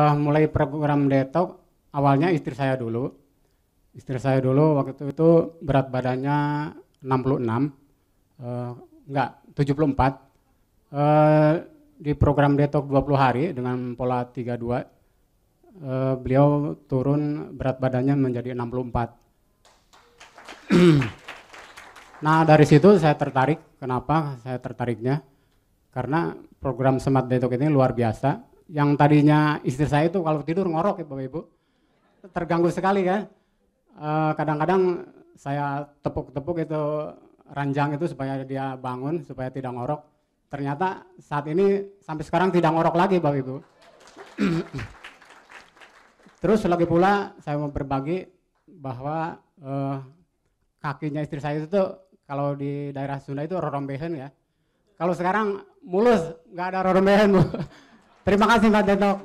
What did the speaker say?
Uh, mulai program detok awalnya istri saya dulu. Istri saya dulu waktu itu, berat badannya 66, uh, enggak 74. Uh, di program detok 20 hari dengan pola 32 uh, beliau turun berat badannya menjadi 64. nah dari situ saya tertarik. Kenapa saya tertariknya? Karena program Smart Detok ini luar biasa. Yang tadinya istri saya itu kalau tidur ngorok ya Bapak Ibu. Terganggu sekali kan. Eh, kadang-kadang uh, saya tepuk-tepuk itu ranjang itu supaya dia bangun, supaya tidak ngorok. Ternyata saat ini sampai sekarang tidak ngorok lagi Bapak Ibu. Terus lagi pula saya mau berbagi bahwa uh, kakinya istri saya itu kalau di daerah Sunda itu rorombehen ya. Kalau sekarang mulus, nggak ada rorombehen bu. Terima kasih Mbak Detok.